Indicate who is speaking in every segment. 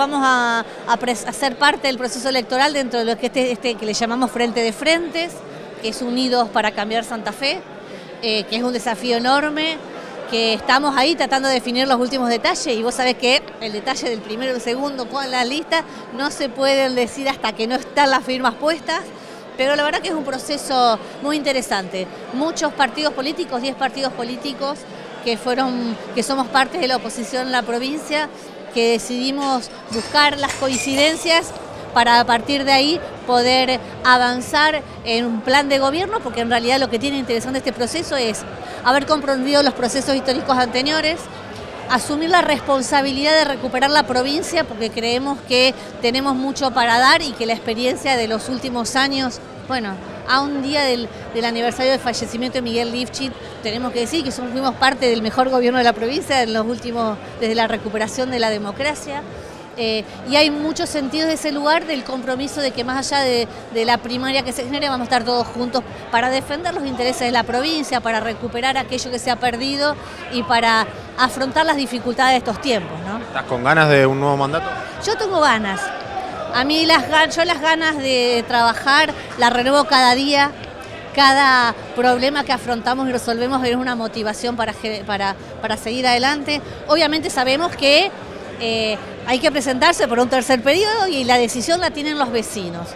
Speaker 1: vamos a, ser parte del proceso electoral dentro de lo que, este, este, que le llamamos Frente de Frentes, que es Unidos para Cambiar Santa Fe, eh, que es un desafío enorme, que estamos ahí tratando de definir los últimos detalles y vos sabés que el detalle del primero y el segundo con la lista no se pueden decir hasta que no están las firmas puestas, pero la verdad que es un proceso muy interesante. Muchos partidos políticos, 10 partidos políticos que fueron, que somos parte de la oposición en la provincia, que decidimos buscar las coincidencias para a partir de ahí poder avanzar en un plan de gobierno, porque en realidad lo que tiene interesante este proceso es haber comprendido los procesos históricos anteriores, asumir la responsabilidad de recuperar la provincia, porque creemos que tenemos mucho para dar y que la experiencia de los últimos años, bueno, a un día del, aniversario del fallecimiento de Miguel Lifchit, tenemos que decir que fuimos parte del mejor gobierno de la provincia en los últimos, desde la recuperación de la democracia. Eh, y hay muchos sentidos de ese lugar del compromiso de que más allá de, la primaria que se genere, vamos a estar todos juntos para defender los intereses de la provincia, para recuperar aquello que se ha perdido y para afrontar las dificultades de estos tiempos. ¿no?
Speaker 2: ¿Estás con ganas de un nuevo mandato?
Speaker 1: Yo tengo ganas. A mí las, yo las ganas de trabajar las renuevo cada día. Cada problema que afrontamos y resolvemos es una motivación para, para, para seguir adelante. Obviamente sabemos que eh, hay que presentarse por un tercer periodo y la decisión la tienen los vecinos.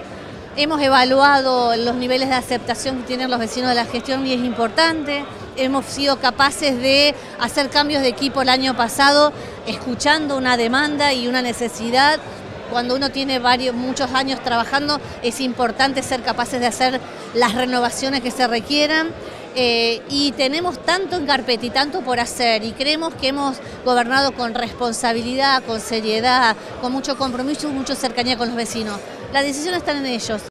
Speaker 1: Hemos evaluado los niveles de aceptación que tienen los vecinos de la gestión y es importante. Hemos sido capaces de hacer cambios de equipo el año pasado, escuchando una demanda y una necesidad. Cuando uno tiene varios, muchos años trabajando, es importante ser capaces de hacer las renovaciones que se requieran. Eh, y tenemos tanto en carpeta y tanto por hacer y creemos que hemos gobernado con responsabilidad, con seriedad, con mucho compromiso y mucha cercanía con los vecinos. Las decisiones están en ellos.